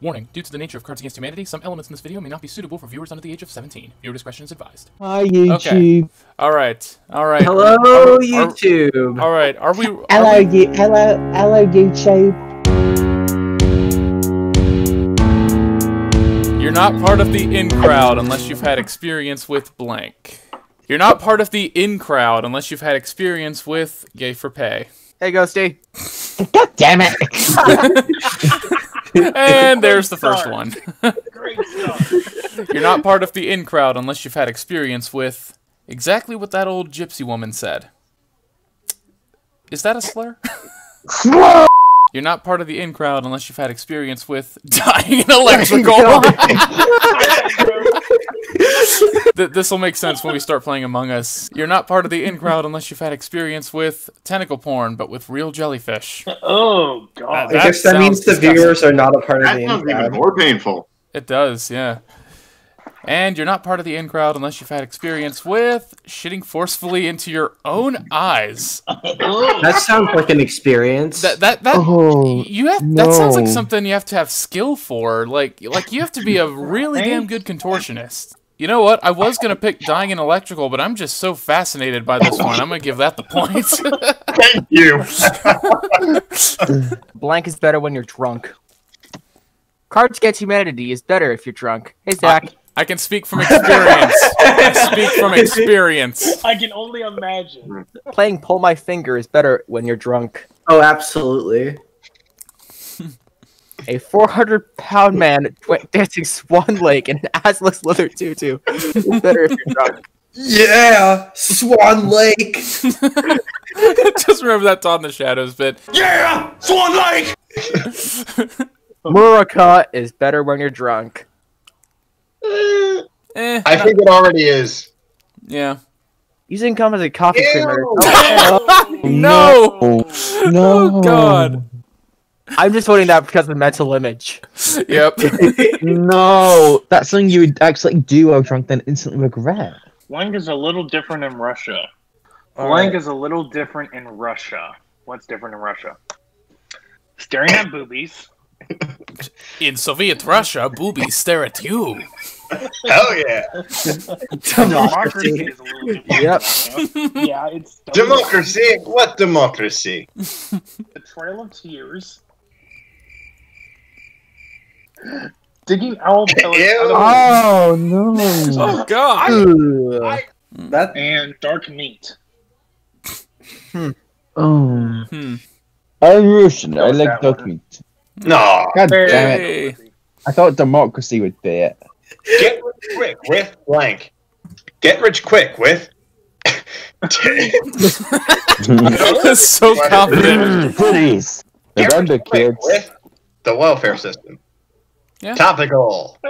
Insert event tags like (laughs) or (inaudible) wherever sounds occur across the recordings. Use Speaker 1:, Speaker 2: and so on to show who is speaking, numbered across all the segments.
Speaker 1: Warning, due to the nature of Cards Against Humanity, some elements in this video may not be suitable for viewers under the age of 17. Viewer discretion is advised.
Speaker 2: Hi, YouTube. Okay.
Speaker 1: Alright, alright.
Speaker 3: Hello,
Speaker 1: Are- are-
Speaker 3: YouTube.
Speaker 1: Alright, are we... Are
Speaker 2: Hello,
Speaker 1: we-
Speaker 2: you, hello, hello, YouTube.
Speaker 1: You're not part of the in crowd unless you've had experience with blank. You're not part of the in crowd unless you've had experience with gay for pay.
Speaker 3: Hey, Ghosty. (laughs)
Speaker 2: God damn it! (laughs) (laughs)
Speaker 1: And there's the first one. (laughs)
Speaker 4: Great stuff.
Speaker 1: You're not part of the in crowd unless you've had experience with exactly what that old gypsy woman said. Is that a slur? You're not part of the in crowd unless you've had experience with dying in electrical. (laughs) (laughs) Th- this will make sense when we start playing Among Us. You're not part of the in crowd unless you've had experience with tentacle porn, but with real jellyfish. (laughs)
Speaker 4: Oh god.
Speaker 1: That
Speaker 3: I guess that means the
Speaker 1: disgusting.
Speaker 3: viewers are not a part of
Speaker 5: That
Speaker 3: the
Speaker 5: sounds even
Speaker 3: in-crowd.
Speaker 5: more painful.
Speaker 1: It does, yeah. And you're not part of the in crowd unless you've had experience with shitting forcefully into your own eyes. (laughs)
Speaker 3: That sounds like an experience.
Speaker 1: That that that
Speaker 2: Oh,
Speaker 1: you have no. that sounds like something you have to have skill for. Like like you have to be a really damn good contortionist. You know what? I was gonna pick dying in electrical, but I'm just so fascinated by this one. I'm gonna give that the points. (laughs)
Speaker 5: Thank you.
Speaker 6: Blank is better when you're drunk. Cards Against Humanity is better if you're drunk. Hey, Zach.
Speaker 1: I can speak from experience. I speak from experience.
Speaker 4: I can only imagine.
Speaker 6: Playing Pull My Finger is better when you're drunk.
Speaker 3: oh, absolutely.
Speaker 6: A 400 pound man tw- dancing Swan Lake in an assless leather tutu is better if you're drunk.
Speaker 3: Yeah, Swan Lake. (laughs)
Speaker 1: Just remember that Todd in the Shadows bit.
Speaker 5: Yeah! Swan Lake! (laughs)
Speaker 6: Muraka is better when you're drunk.
Speaker 1: Eh,
Speaker 5: I think it already is.
Speaker 1: yeah.
Speaker 6: Using cum as a coffee creamer.
Speaker 5: Ew. (laughs)
Speaker 1: No!
Speaker 2: no, no.
Speaker 1: Oh God.
Speaker 6: I'm just voting that because of mental image. (laughs)
Speaker 1: Yep. (laughs)
Speaker 2: No, that's something you would actually do while drunk, then instantly regret.
Speaker 4: Blank is a little different in Russia.
Speaker 6: All
Speaker 4: Blank
Speaker 6: right.
Speaker 4: is a little different in Russia. What's different in Russia? Staring at boobies. (laughs)
Speaker 1: In Soviet Russia, boobies stare at you.
Speaker 5: Hell yeah.
Speaker 4: Democracy is a little different.
Speaker 6: Yep.
Speaker 4: Yeah, it's
Speaker 5: Democracy? What democracy?
Speaker 4: The Trail of Tears. Digging owl (laughs) pellets out of
Speaker 2: Oh no! (laughs)
Speaker 1: Oh God.
Speaker 6: Ugh.
Speaker 3: That
Speaker 4: and dark meat.
Speaker 2: Oh,
Speaker 1: Hmm.
Speaker 2: I'm Russian. I like dark
Speaker 4: one.
Speaker 2: meat.
Speaker 5: No.
Speaker 2: God damn it! I thought democracy would be it.
Speaker 5: Get rich quick with blank. Get rich quick with. (laughs)
Speaker 1: so confident.
Speaker 2: Please,
Speaker 5: Get
Speaker 2: remember,
Speaker 5: rich quick with the welfare system.
Speaker 1: Yeah.
Speaker 5: Topical. (laughs)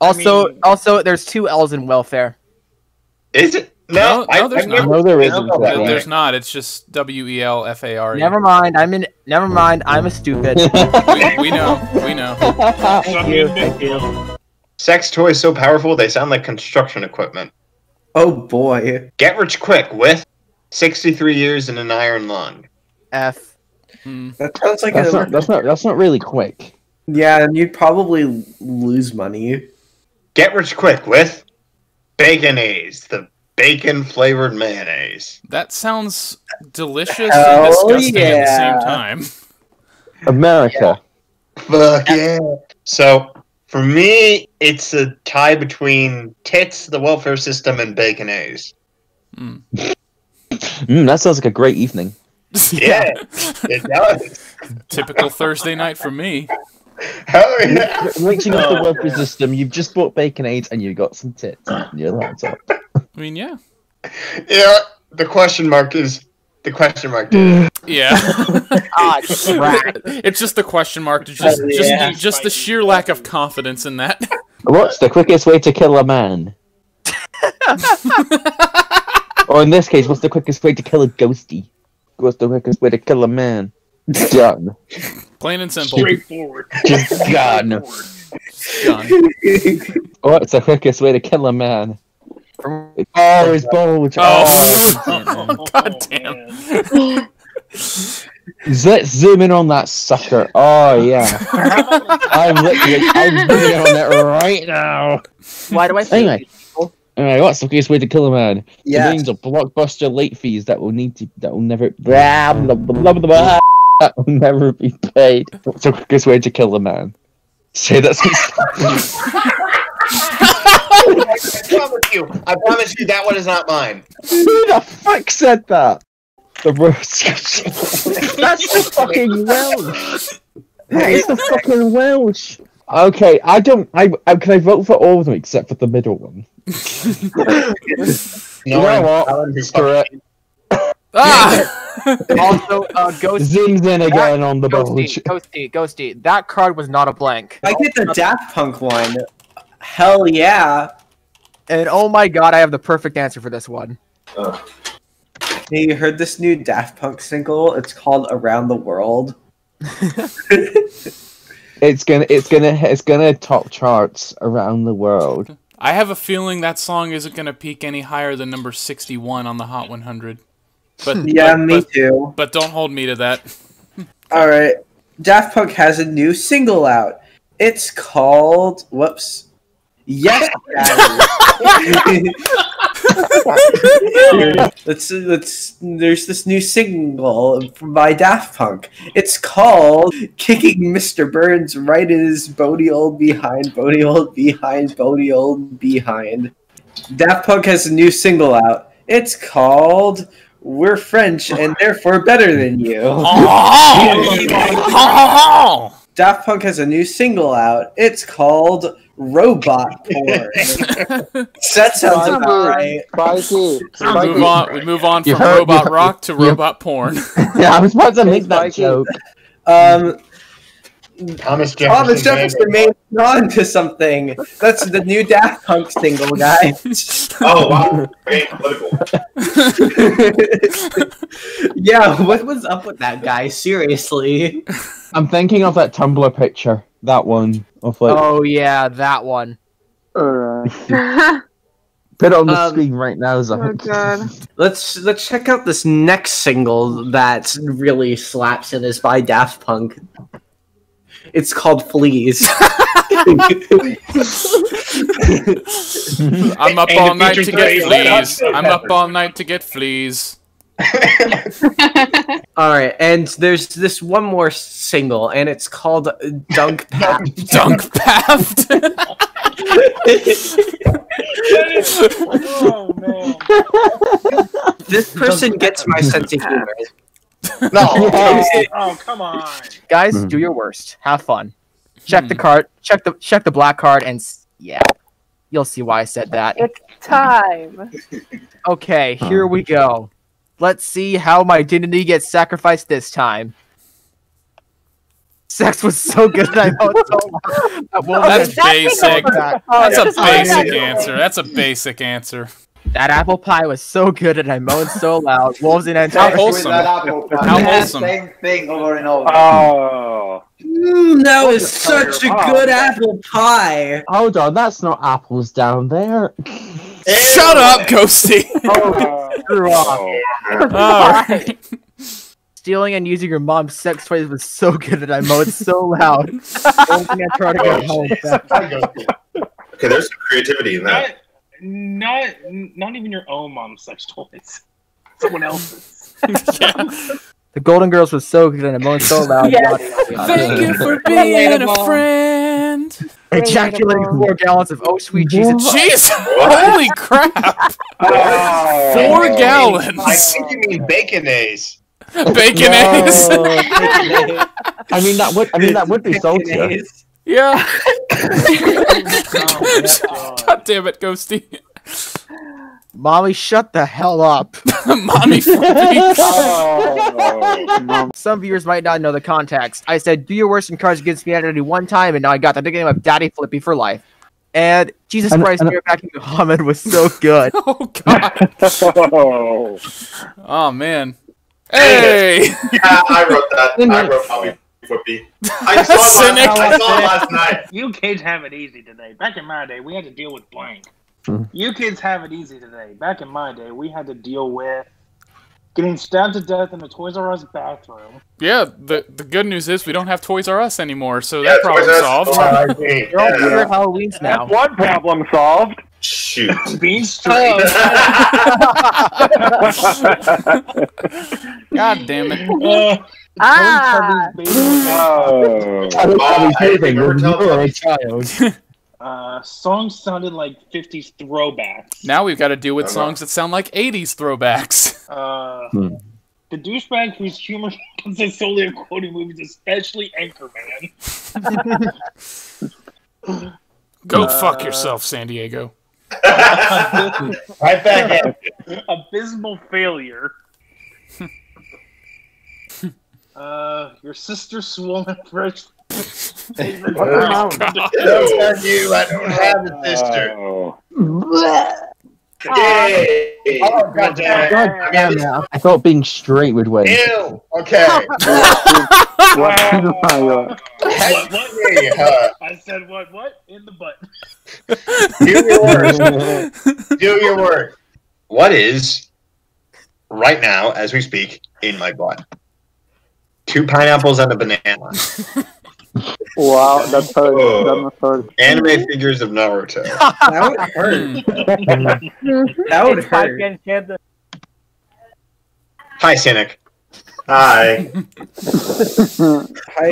Speaker 6: Also,
Speaker 4: mean-
Speaker 6: also, there's two L's in welfare.
Speaker 5: Is it?
Speaker 1: No,
Speaker 5: No,
Speaker 1: no, there's
Speaker 5: I've
Speaker 1: not.
Speaker 2: No, there
Speaker 5: I've
Speaker 2: isn't
Speaker 5: never-
Speaker 2: that way.
Speaker 1: There's not. It's just W E L F A R E.
Speaker 6: Never mind. I'm in. Never mind. I'm a stupid. (laughs)
Speaker 1: We, we know. We know. (laughs)
Speaker 6: Thank you. Thank you.
Speaker 5: Sex toys so powerful they sound like construction equipment.
Speaker 3: oh boy.
Speaker 5: Get rich quick with 63 years and an iron lung.
Speaker 6: F.
Speaker 1: Hmm.
Speaker 3: That sounds like
Speaker 2: That's
Speaker 3: a
Speaker 2: not. That's not. That's not really quick.
Speaker 3: Yeah, and you'd probably lose money.
Speaker 5: Get rich quick with Baconnaise, the bacon flavored mayonnaise.
Speaker 1: That sounds delicious and
Speaker 3: Hell
Speaker 1: disgusting at the same time.
Speaker 2: America. (laughs)
Speaker 5: Fuck yeah. So for me, it's a tie between tits, the welfare system, and baconnaise.
Speaker 1: Hmm.
Speaker 2: Mm, that sounds like a great evening.
Speaker 5: Yeah, (laughs) it does.
Speaker 1: Typical Thursday night for me. (laughs)
Speaker 5: Hell yeah.
Speaker 2: Reaching up the
Speaker 4: Oh,
Speaker 2: welfare system, you've just bought bacon aids and you got some tits on your laptop.
Speaker 1: I mean, yeah.
Speaker 5: Yeah, the question mark is the question mark. Dude.
Speaker 1: Yeah. (laughs)
Speaker 6: Ah,
Speaker 1: it's just the question mark. It's just,
Speaker 3: Oh,
Speaker 1: just,
Speaker 3: yeah.
Speaker 1: the, just the sheer lack of confidence in that. (laughs)
Speaker 2: What's the quickest way to kill a man? or in this case, what's the quickest way to kill a ghosty? What's the quickest way to kill a man? Done.
Speaker 1: Plain and simple.
Speaker 4: Straightforward. (laughs)
Speaker 2: Just gone.
Speaker 1: Done.
Speaker 2: What's the quickest way to kill a man?
Speaker 6: From-
Speaker 2: Oh, his bulge.
Speaker 1: Oh.
Speaker 2: Oh,
Speaker 1: God damn.
Speaker 4: man.
Speaker 2: Let's zoom in on that sucker. Oh yeah, I'm literally, I'm zooming in on it right now.
Speaker 6: Why do I say
Speaker 2: Anyway. Alright, what's the quickest way to kill a man? The
Speaker 3: Yeah.
Speaker 2: names of blockbuster late fees that will need to that will never blah blah blah blah blah, blah that will never be paid. What's the quickest way to kill a man? Say that's (laughs)
Speaker 5: I promise you. I promise you that one is not mine.
Speaker 2: Who the fuck said that? The worst. (laughs) That's the fucking Welsh. That is the fucking Welsh. Okay, I don't. I, I can I vote for all of them except for the middle one. (laughs)
Speaker 5: No
Speaker 2: know what?
Speaker 5: Alan,
Speaker 2: Screw it.
Speaker 1: Ah! (laughs)
Speaker 6: Also, uh, Ghosty,
Speaker 2: Zooms in again on the bulge.
Speaker 6: Ghosty, Ghosty, Ghosty. That card was not a blank.
Speaker 3: I get the Daft Punk one. Hell yeah.
Speaker 6: And oh my god, I have the perfect answer for this one.
Speaker 3: Hey, you heard this new Daft Punk single? It's called Around the World. (laughs)
Speaker 2: It's gonna, it's gonna, it's gonna top charts around the world.
Speaker 1: I have a feeling that song isn't going to peak any higher than number 61 on the Hot 100. But (laughs)
Speaker 3: Yeah,
Speaker 1: but,
Speaker 3: me
Speaker 1: but,
Speaker 3: too.
Speaker 1: but don't hold me to that. (laughs)
Speaker 3: Alright. Daft Punk has a new single out. It's called whoops. Yes, (laughs) let's let's there's this new single by Daft Punk. It's called Kicking Mr. Burns right in his bony old behind, bony old behind, bony old behind. Daft Punk has a new single out. It's called We're French and (laughs) therefore better than you.
Speaker 1: Oh! (laughs)
Speaker 3: Daft Punk has a new single out. It's called Robot Porn. (laughs) that sounds about right.
Speaker 2: Mikey,
Speaker 1: we move on. We move on from
Speaker 2: heard-
Speaker 1: robot rock to
Speaker 2: you-
Speaker 1: robot porn.
Speaker 2: Yeah, I was about to make that joke.
Speaker 3: Um,
Speaker 5: Thomas Jefferson.
Speaker 3: Thomas Jefferson made it on to something. That's the new Daft Punk single, guys.
Speaker 7: Oh wow, political. (laughs)
Speaker 3: yeah, what was up with that guy? Seriously.
Speaker 2: I'm thinking of that Tumblr picture. That one of like
Speaker 6: Oh yeah, that one.
Speaker 8: Alright. (laughs)
Speaker 2: put it on the
Speaker 3: um,
Speaker 2: screen right now,
Speaker 8: oh god. (laughs)
Speaker 3: Let's let's check out this next single that really slaps and is by Daft Punk. It's called Fleas. (laughs)
Speaker 1: I'm up all night to get
Speaker 5: today is Red Hot
Speaker 1: fleas. I'm up all night to get fleas. (laughs)
Speaker 3: All right, and there's this one more single, and it's called Dunk (laughs) Pap.
Speaker 1: Dunk paft.
Speaker 4: oh man.
Speaker 3: this person gets my sense of humor. (laughs)
Speaker 5: No. (laughs)
Speaker 4: Oh come on.
Speaker 6: Guys,
Speaker 2: Hmm.
Speaker 6: do your worst. Have fun. Check the
Speaker 1: Hmm.
Speaker 6: card. Check the check the black card, and yeah, you'll see why I said that.
Speaker 8: It's time. (laughs)
Speaker 6: Okay, here we go. Let's see how my dignity gets sacrificed this time. Sex was so good that I know it's so loud. That
Speaker 1: That's
Speaker 8: That's
Speaker 1: basic. That's a basic answer. That's a basic answer.
Speaker 6: That apple pie was so good and I moaned so loud. Wolves in Antarctica.
Speaker 1: How
Speaker 6: Antarctica.
Speaker 1: wholesome. How wholesome.
Speaker 7: Same thing over and over.
Speaker 4: Oh.
Speaker 3: Mm, that was such
Speaker 4: your
Speaker 3: a
Speaker 4: mom.
Speaker 3: good apple pie.
Speaker 2: Hold on, that's not apples down there.
Speaker 1: Shut up, (laughs) Ghosty.
Speaker 4: oh.
Speaker 6: Screw off.
Speaker 1: Alright.
Speaker 6: Stealing and using your mom's sex toys was so good that I moaned so loud. (laughs) Wolves in Antarctica.
Speaker 7: Oh,
Speaker 6: home.
Speaker 7: Okay, there's some creativity in that.
Speaker 4: Not, not, not even your own mom's sex toys. Someone else's.
Speaker 1: Yeah. (laughs)
Speaker 6: The Golden Girls was so good and I moaned so loud.
Speaker 8: Yes.
Speaker 1: Thank you for being a friend.
Speaker 6: Ejaculating four gallons of oh sweet Jesus.
Speaker 1: Jesus! Holy crap.
Speaker 4: Oh.
Speaker 1: Four
Speaker 5: I
Speaker 1: gallons.
Speaker 5: think you mean bacon days.
Speaker 1: Bacon
Speaker 2: No.
Speaker 1: ace.
Speaker 2: I mean that would I mean that would be saltier.
Speaker 3: Mayonnaise.
Speaker 1: Yeah. (laughs)
Speaker 4: Oh,
Speaker 1: God damn it, Ghosty.
Speaker 6: Mommy, shut the hell up. (laughs)
Speaker 1: Mommy flippy.
Speaker 7: Oh,
Speaker 6: Some viewers might not know the context. I said, do your worst in Cards Against Humanity one time, and now I got the nickname of Daddy Flippy for life. And Jesus
Speaker 2: And-
Speaker 6: Christ,
Speaker 2: and-
Speaker 6: Mirror Backing Muhammad was so good. (laughs)
Speaker 1: Oh god.
Speaker 4: oh.
Speaker 1: Oh man. Hey.
Speaker 7: yeah, I wrote that. I wrote Bobby Flippy. (laughs) I saw, it
Speaker 1: Cynic.
Speaker 7: last, I saw it last night. (laughs)
Speaker 4: You kids have it easy today. Back in my day, we had to deal with blank.
Speaker 2: Mhm.
Speaker 4: You kids have it easy today. Back in my day, we had to deal with Getting stabbed to death in a Toys R Us bathroom.
Speaker 1: Yeah, the the good news is we don't have Toys R Us anymore, so
Speaker 7: Yeah,
Speaker 1: that problem
Speaker 7: Toys
Speaker 1: solved.
Speaker 7: is
Speaker 5: R.I.P.
Speaker 6: They're all
Speaker 7: Yeah.
Speaker 6: weird Halloweens now.
Speaker 9: That's one problem solved.
Speaker 7: Shoot. (laughs)
Speaker 4: Being straight.
Speaker 1: God damn it!
Speaker 4: Uh,
Speaker 8: Ah.
Speaker 9: Oh.
Speaker 2: I don't
Speaker 7: Oh,
Speaker 2: know
Speaker 7: I
Speaker 2: anything
Speaker 7: remember
Speaker 2: when you
Speaker 7: telling
Speaker 2: a child. (laughs)
Speaker 4: uh, songs sounded like 50s throwbacks.
Speaker 1: Now we've got to deal with songs that sound like '80s throwbacks. (laughs)
Speaker 4: Uh,
Speaker 2: Hmm.
Speaker 4: The douchebag whose humor (laughs) consists solely of quoting movies, especially Anchorman.
Speaker 1: Go fuck
Speaker 4: Uh,
Speaker 1: yourself, San Diego.
Speaker 5: Right back at.
Speaker 4: Abysmal failure. Uh, your sister swollen (laughs) fresh. (laughs) favorite
Speaker 5: Oh,
Speaker 4: person.
Speaker 5: Don't you I don't have a sister.
Speaker 9: Oh.
Speaker 7: Yay!
Speaker 5: Oh, God damn it.
Speaker 2: God damn it. I thought being straight would win.
Speaker 5: Ew. Okay. (laughs)
Speaker 9: What? Oh, God.
Speaker 4: What, what?
Speaker 5: Hey, uh,
Speaker 4: I said what? What? In the butt.
Speaker 5: do your work. Do your work. What is right now, as we speak, in my butt? Two pineapples and a banana. (laughs)
Speaker 9: Wow, that's hurt.
Speaker 7: Oh.
Speaker 9: That must hurt.
Speaker 5: Anime figures of Naruto. (laughs)
Speaker 3: That would hurt. That would hurt.
Speaker 5: Hi, Cynic.
Speaker 7: Hi. (laughs)
Speaker 3: Hi.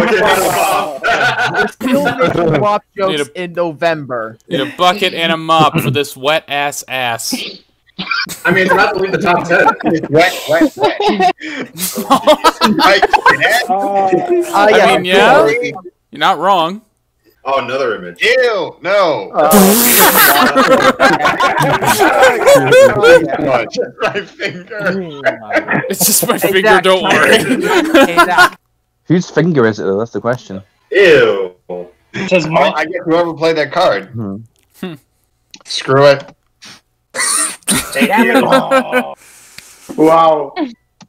Speaker 7: okay, Bob.
Speaker 6: Still making WAP
Speaker 1: Need
Speaker 6: jokes in November.
Speaker 1: Need a bucket and a mop for this wet ass ass.
Speaker 7: I mean, not to leave the top ten.
Speaker 6: Uh, (laughs)
Speaker 1: I
Speaker 6: yeah,
Speaker 1: mean, yeah. You're not wrong.
Speaker 7: Oh, another image.
Speaker 5: Ew, no.
Speaker 6: Oh, (laughs)
Speaker 5: My finger. (laughs)
Speaker 1: It's just my
Speaker 6: Hey,
Speaker 1: finger. Don't worry.
Speaker 6: Hey,
Speaker 2: Whose finger is it though? That's the question.
Speaker 7: Ew.
Speaker 4: Says
Speaker 5: Oh, I get whoever played that card.
Speaker 2: Hmm.
Speaker 5: Screw it.
Speaker 4: Oh, (laughs)
Speaker 9: Wow.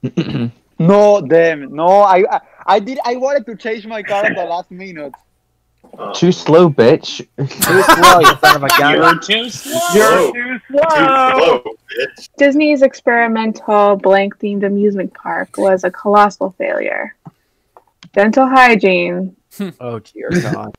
Speaker 9: (laughs) No, damn. No, I, I, I did. I wanted to change my car at the last minute.
Speaker 7: Oh. (laughs)
Speaker 2: Too slow, bitch.
Speaker 6: too slow, you son of a gun.
Speaker 4: you're too slow.
Speaker 7: You're
Speaker 9: too
Speaker 7: Too slow, bitch.
Speaker 8: Disney's experimental blank themed amusement park was a colossal failure. Dental hygiene,
Speaker 6: Oh dear God.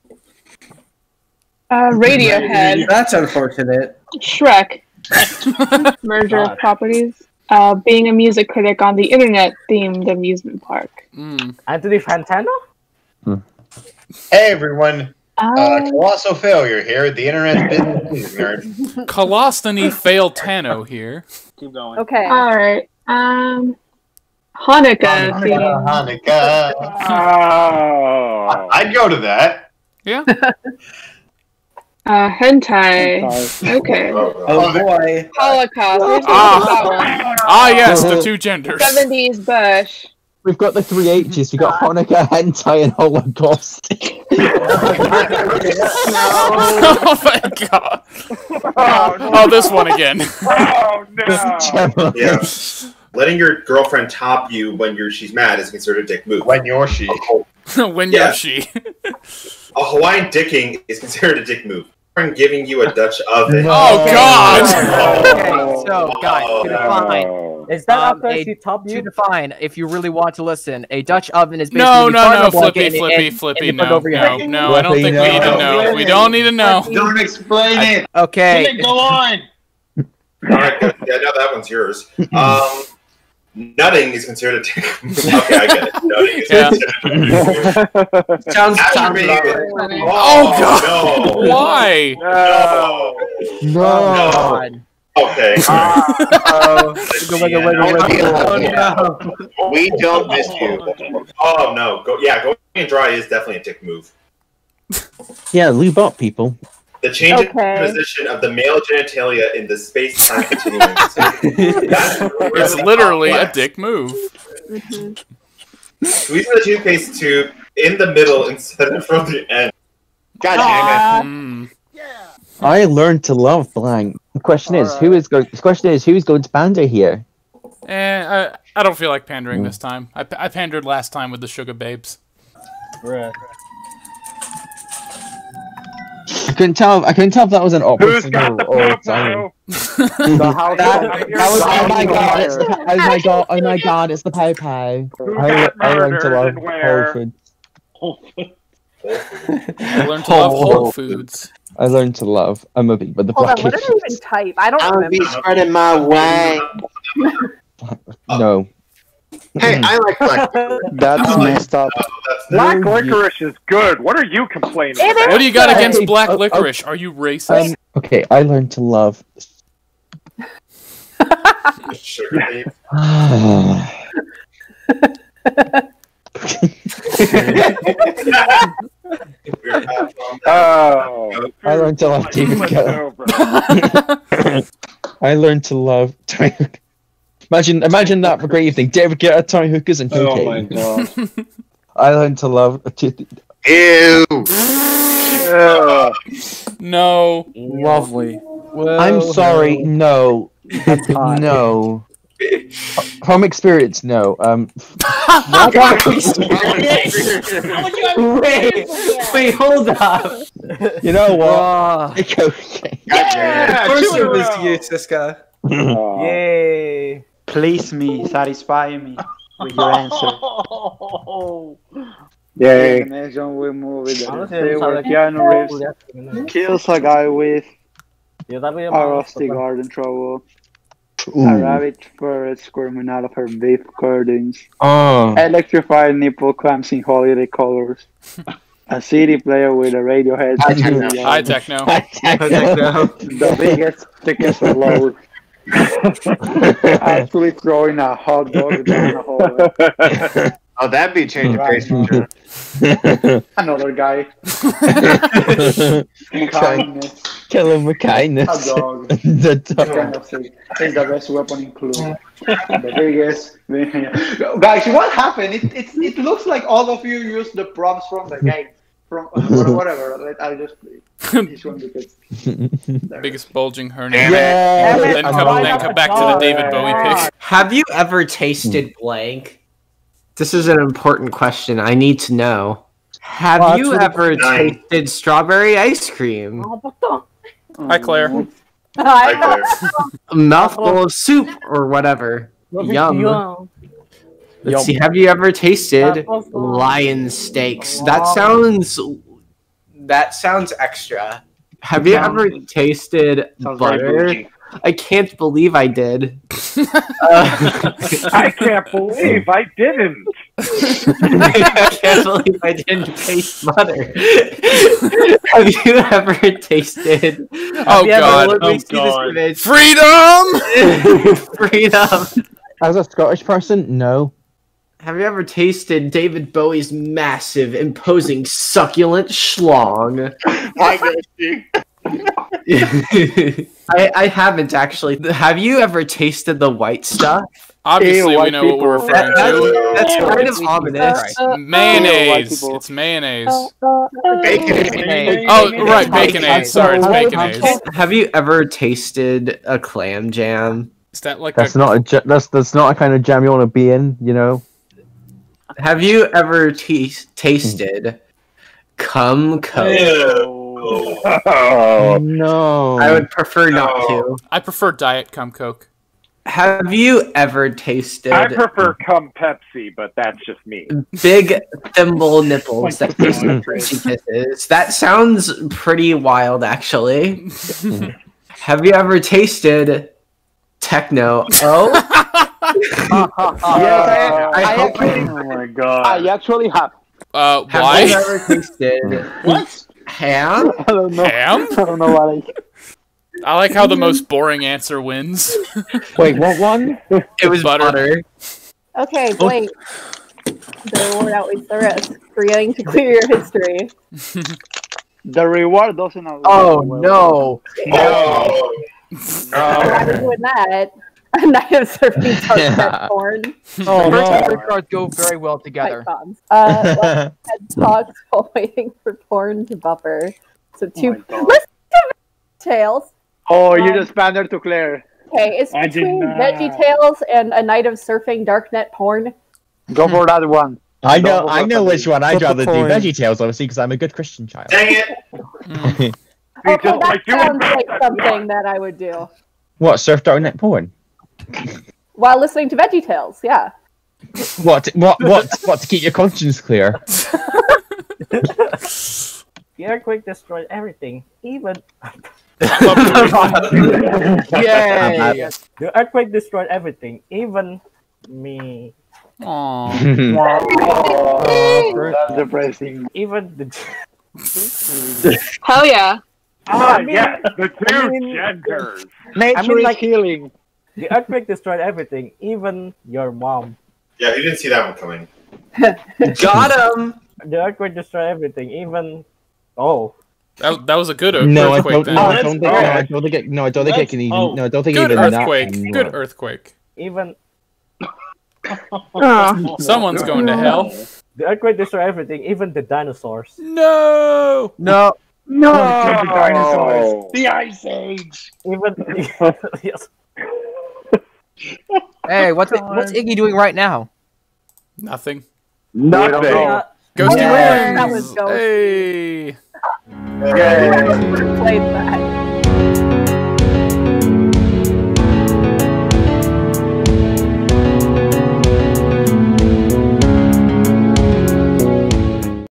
Speaker 8: uh, Radiohead,
Speaker 3: That's unfortunate.
Speaker 8: Shrek, (laughs) merger of properties, uh, being a music critic on the internet themed amusement park.
Speaker 1: Mm.
Speaker 10: Anthony Fantano?
Speaker 5: Hey everyone, uh,
Speaker 8: Uh,
Speaker 5: colossal failure here. The internet business nerd. (laughs)
Speaker 1: Colostony fail Tano here.
Speaker 4: Keep going.
Speaker 10: Okay.
Speaker 8: all right. Um, Hanukkah theme.
Speaker 5: Hanukkah.
Speaker 9: Oh.
Speaker 5: I'd go to that.
Speaker 1: Yeah. (laughs)
Speaker 8: Uh, hentai. Okay.
Speaker 7: Oh,
Speaker 3: Oh boy.
Speaker 8: Holocaust. Here's
Speaker 1: Ah. Ah, yes, the two genders.
Speaker 8: 70s Bush.
Speaker 2: We've got the three H's. We've got Hanukkah, Hentai, and Holocaust. (laughs)
Speaker 1: oh my god. Oh, this one again.
Speaker 9: Oh no.
Speaker 7: Yeah. Letting your girlfriend top you when you're she's mad is considered a dick move.
Speaker 5: When you're she. (laughs)
Speaker 1: when
Speaker 7: Yeah.
Speaker 1: Yoshi. (laughs)
Speaker 7: A Hawaiian dicking is considered a dick move. I'm giving you a Dutch oven.
Speaker 1: Oh god. (laughs)
Speaker 6: Okay, so guys, to define,
Speaker 9: Oh.
Speaker 10: Is that
Speaker 6: Um,
Speaker 10: after
Speaker 6: a-
Speaker 10: she topped
Speaker 6: to define, if you really want to listen, a Dutch oven is basically
Speaker 1: No,
Speaker 6: you
Speaker 1: no,
Speaker 6: put
Speaker 1: no, Flippy,
Speaker 6: and-
Speaker 1: Flippy,
Speaker 6: and-
Speaker 1: Flippy,
Speaker 6: and you put it
Speaker 1: no, no, no, I don't think we need to know. We don't need to know.
Speaker 5: Don't explain it.
Speaker 6: Okay,
Speaker 4: Go on. (laughs)
Speaker 7: All right, good. yeah, now that one's yours. (laughs) Um, nutting is considered a dick move. (laughs) Okay, I get it. Nutting is
Speaker 1: Yeah.
Speaker 7: considered a. (laughs)
Speaker 3: Sounds
Speaker 7: After
Speaker 3: sounds
Speaker 7: being-
Speaker 3: oh,
Speaker 1: oh, God.
Speaker 7: No. (laughs)
Speaker 1: Why?
Speaker 7: No.
Speaker 2: No.
Speaker 6: God.
Speaker 7: Okay.
Speaker 3: Oh, oh no.
Speaker 5: We don't miss you.
Speaker 7: Oh no. Go, yeah, going and dry is definitely a dick move.
Speaker 2: Yeah, lube up, people.
Speaker 7: The change
Speaker 8: Okay.
Speaker 7: in position of the male genitalia in the space-time continuum. (laughs) That's
Speaker 1: It's
Speaker 7: really
Speaker 1: literally a dick move.
Speaker 8: Mhm.
Speaker 7: Squeezing the toothpaste tube in the middle instead of from the end.
Speaker 5: God damn
Speaker 1: Mm.
Speaker 2: I learned to love blank. The question is, who is going? The question is, who's going to pander here?
Speaker 1: Eh, I, I don't feel like pandering this time. I, I pandered last time with the sugar babes.
Speaker 2: Sugar couldn't tell. I couldn't tell if that was an opera
Speaker 4: Who's got the
Speaker 2: or
Speaker 4: poo. (laughs)
Speaker 9: The (laughs) house
Speaker 2: That, that was, oh my god! It's the, oh my god! Oh my god! It's the Pow Pow.
Speaker 4: Who
Speaker 2: I,
Speaker 4: got
Speaker 2: I learned to
Speaker 4: murdered
Speaker 2: love
Speaker 4: and where?
Speaker 2: Whole Foods.
Speaker 1: I learned to love Whole Foods.
Speaker 2: I learned to love. I'm a bee, but the
Speaker 10: Hold
Speaker 2: black
Speaker 10: on, what did I even type? I don't
Speaker 5: I'll
Speaker 10: remember.
Speaker 5: be spreading my wang. (laughs)
Speaker 2: No.
Speaker 5: Hey, I like black. (laughs)
Speaker 9: That's messed up.
Speaker 4: Black
Speaker 2: No, you-
Speaker 4: licorice is good. What are you complaining about?
Speaker 1: What do you got
Speaker 10: Hey,
Speaker 1: against black
Speaker 2: oh, oh.
Speaker 1: licorice? Are you racist?
Speaker 2: Um, okay, I learned to love.
Speaker 7: Sugar beet. We're half on
Speaker 4: Oh,
Speaker 2: I learned to love David
Speaker 4: Let's
Speaker 2: Guetta.
Speaker 4: go, bro. (laughs) (laughs)
Speaker 2: I learned to love Tiny Hook. Imagine, imagine that for great evening. David Guetta, Tiny Hookers, and Cocaine.
Speaker 9: Oh my god. (laughs)
Speaker 2: I learned to love.
Speaker 5: Ew.
Speaker 4: Ugh. (laughs)
Speaker 1: no.
Speaker 6: Lovely. Well,
Speaker 2: I'm sorry. No,
Speaker 9: That's (laughs) hot.
Speaker 2: no. From experience, no. Um,
Speaker 3: Wait, wait, hold up.
Speaker 2: you know what?
Speaker 6: Ah,
Speaker 2: Cocaine.
Speaker 3: Yeah, of course it was you, Siska.
Speaker 9: Oh.
Speaker 6: yay.
Speaker 9: Please me, satisfy me with your answer.
Speaker 4: Yay.
Speaker 9: The next one we move with the
Speaker 6: sinasabi
Speaker 9: say where? Keanu Reeves kills a guy with
Speaker 6: Yung sabi
Speaker 9: a rusty garden trowel. A
Speaker 2: Ooh.
Speaker 9: rabbit fur squirming out of her beef curtains.
Speaker 2: Oh.
Speaker 9: Electrified nipple clamps in holiday colors. A CD player with a Radiohead.
Speaker 5: High techno.
Speaker 9: CD
Speaker 1: High
Speaker 9: album.
Speaker 1: techno. (laughs)
Speaker 9: The biggest, thickest load. Actually throwing a hot dog down the hole. (laughs)
Speaker 5: Oh, that'd be a change of mm. pace for sure. (laughs)
Speaker 9: Another guy. (laughs) Kindness.
Speaker 2: Kill him with kindness.
Speaker 9: A dog.
Speaker 2: the dog.
Speaker 9: kind of thing. Is the best weapon in Clue. the biggest. Guys, what happened? It, it, it looks like all of you used the prompts from the game. From (laughs) whatever. (laughs) Let- I'll just play (laughs) this one because.
Speaker 1: Biggest bulging hernia.
Speaker 5: Damn it.
Speaker 2: Yeah.
Speaker 1: Then come, then come back to the David Bowie oh pick.
Speaker 3: Have you ever tasted hmm. blank? This is an important question. I need to know. Have
Speaker 6: Well,
Speaker 3: you
Speaker 6: that's
Speaker 3: ever
Speaker 7: Nine.
Speaker 3: tasted strawberry ice cream?
Speaker 10: Oh.
Speaker 1: Hi, Claire. Mm.
Speaker 7: Hi,
Speaker 10: I
Speaker 7: Claire.
Speaker 3: A mouthful of soup or whatever. Yum.
Speaker 10: Yum.
Speaker 3: Let's see. Have you ever tasted
Speaker 10: That
Speaker 3: lion steaks? That sounds. That sounds extra. Have you ever tasted butter? I can't believe I did. Uh, (laughs)
Speaker 4: I can't believe I didn't. (laughs)
Speaker 3: I can't believe I didn't taste butter. (laughs) Have you ever tasted?
Speaker 1: Oh,
Speaker 3: have ever-
Speaker 1: God. Oh, God.
Speaker 3: this
Speaker 1: Freedom!
Speaker 3: Freedom.
Speaker 2: As a Scottish person, no.
Speaker 3: Have you ever tasted David Bowie's massive, imposing, succulent schlong?
Speaker 5: I got. (laughs)
Speaker 3: I, I haven't actually. Have you ever tasted the white stuff?
Speaker 1: Obviously,
Speaker 9: Ew,
Speaker 1: we
Speaker 9: white
Speaker 1: know what we're
Speaker 9: people.
Speaker 1: referring
Speaker 3: That's,
Speaker 1: to.
Speaker 3: that's
Speaker 7: Ew.
Speaker 3: kind of ominous.
Speaker 10: Uh,
Speaker 1: Mayonnaise.
Speaker 9: people.
Speaker 1: It's mayonnaise.
Speaker 5: Bacon.
Speaker 1: Oh, right, baconade. Sorry, it's baconade.
Speaker 3: Have you ever tasted a clam jam?
Speaker 1: Is that like
Speaker 2: That's
Speaker 1: a...
Speaker 2: not a ja- that's that's not a kind of jam you want to be in. You know.
Speaker 3: Have you ever t- tasted cum coke?
Speaker 4: Oh.
Speaker 2: no.
Speaker 3: I would prefer not to.
Speaker 1: I prefer Diet Cum Coke.
Speaker 3: Have you ever tasted
Speaker 4: I prefer cum Pepsi, but that's just me.
Speaker 3: big thimble (laughs) nipples that taste like (laughs) Hershey kisses? That sounds pretty wild, actually. (laughs) Have you ever tasted techno? Oh,
Speaker 9: Yes, (laughs) I,
Speaker 3: I
Speaker 9: I (laughs)
Speaker 3: hope
Speaker 9: actually,
Speaker 4: Oh my god.
Speaker 9: I actually have.
Speaker 1: Uh,
Speaker 3: have
Speaker 1: why?
Speaker 3: you ever tasted (laughs)
Speaker 9: What?
Speaker 3: ham?
Speaker 9: I don't know.
Speaker 1: Ham?
Speaker 9: I don't know what I.
Speaker 1: I like how the most boring answer wins.
Speaker 2: Wait, what one?
Speaker 3: It was
Speaker 1: Butter.
Speaker 3: butter.
Speaker 10: Okay, Blake. The reward outweighs the risk. Forgetting to clear your history.
Speaker 9: The reward doesn't allow.
Speaker 3: Oh no!
Speaker 7: No!
Speaker 10: I'm not doing that. (laughs) A night of surfing (laughs) dark
Speaker 2: Yeah.
Speaker 10: net porn.
Speaker 6: Oh,
Speaker 2: no.
Speaker 6: first and cards go very well together.
Speaker 10: Fight cons. Uh, well, (laughs) while waiting for porn to buffer. So two.
Speaker 9: God.
Speaker 10: Listen to Tales.
Speaker 9: Oh, you
Speaker 10: Um,
Speaker 9: just pandered to Claire.
Speaker 10: Okay, it's
Speaker 9: I
Speaker 10: between. Veggie Tales and A Night of Surfing Darknet Porn.
Speaker 9: Go for that one.
Speaker 2: I know, I know which one I'd Flip rather do. Veggie Tales, obviously, because I'm a good Christian child.
Speaker 7: dang it!
Speaker 10: Okay, that sounds like something that I would do
Speaker 2: What, surf darknet porn?
Speaker 10: While listening to Veggie Tales. Yeah.
Speaker 2: What, what, what, what, to keep your conscience clear?
Speaker 11: The earthquake destroyed everything, even (laughs)
Speaker 6: Yay!
Speaker 11: the earthquake destroyed everything, even me.
Speaker 1: Aw.
Speaker 9: Oh, that's depressing.
Speaker 11: Even the
Speaker 8: Hell yeah.
Speaker 4: Ah,
Speaker 11: I mean-
Speaker 4: yeah, the two
Speaker 11: I mean-
Speaker 4: genders.
Speaker 9: Nature
Speaker 11: I mean,
Speaker 9: is
Speaker 11: like-
Speaker 9: healing.
Speaker 11: The earthquake destroyed everything, even your mom.
Speaker 7: Yeah, he didn't see that one coming. (laughs)
Speaker 3: Got him.
Speaker 11: The earthquake destroyed everything, even oh.
Speaker 1: That, that was a good ear-
Speaker 2: No, I
Speaker 1: earthquake.
Speaker 2: don't.
Speaker 1: then.
Speaker 2: No, I don't think. No,
Speaker 12: hope.
Speaker 2: I don't think. It, no, I don't think it
Speaker 12: Let's
Speaker 2: can even.
Speaker 12: hope.
Speaker 2: No, I don't think
Speaker 1: Good
Speaker 2: even
Speaker 1: earthquake.
Speaker 2: that. can
Speaker 1: Good earthquake.
Speaker 11: Even
Speaker 8: Oh. (laughs)
Speaker 1: Someone's going to hell.
Speaker 11: the earthquake destroyed everything, even the dinosaurs.
Speaker 1: No.
Speaker 6: No.
Speaker 8: No.
Speaker 9: The dinosaurs. The Ice Age.
Speaker 11: Even (laughs) yes.
Speaker 6: Hey, what's what's Iggy doing right now?
Speaker 1: Nothing.
Speaker 12: Nothing.
Speaker 11: Yeah,
Speaker 1: Ghosty
Speaker 10: Yeah, that was Ghost.
Speaker 1: Hey.
Speaker 10: Played (laughs) that.